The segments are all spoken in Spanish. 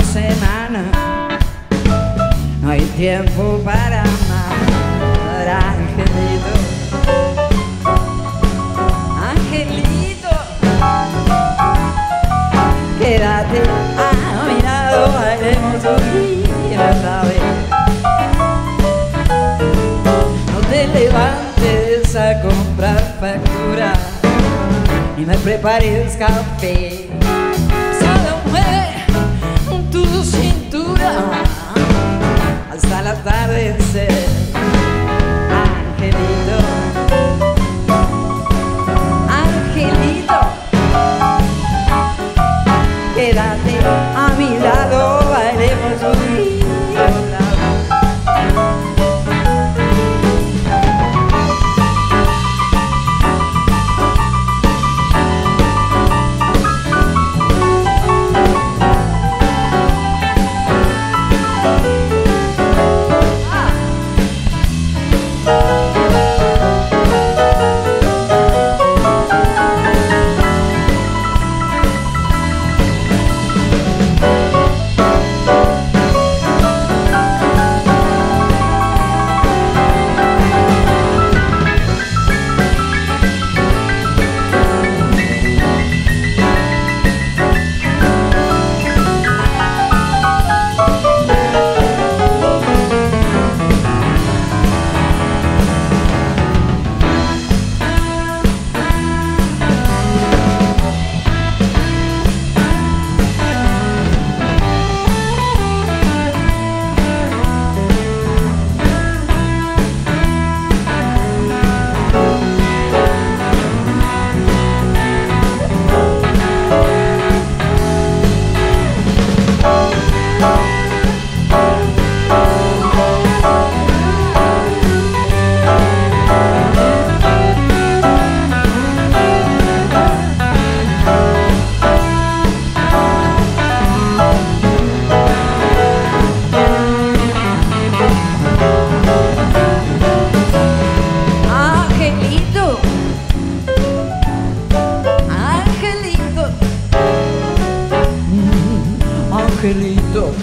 semana. No hay tiempo para amar, angelito. Angelito, quédate a mi lado, bailemos un día. No te levantes a comprar factura y me prepares café. Atardecer, Angelito,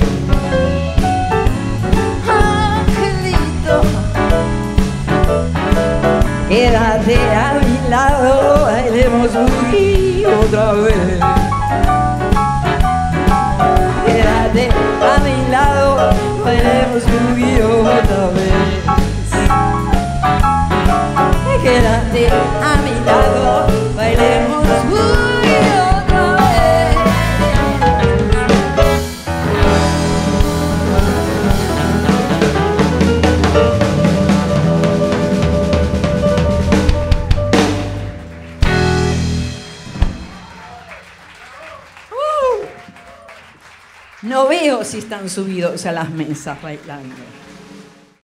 Angelito, quédate a mi lado, bailemos un otra vez. No veo si están subidos a las mesas bailando.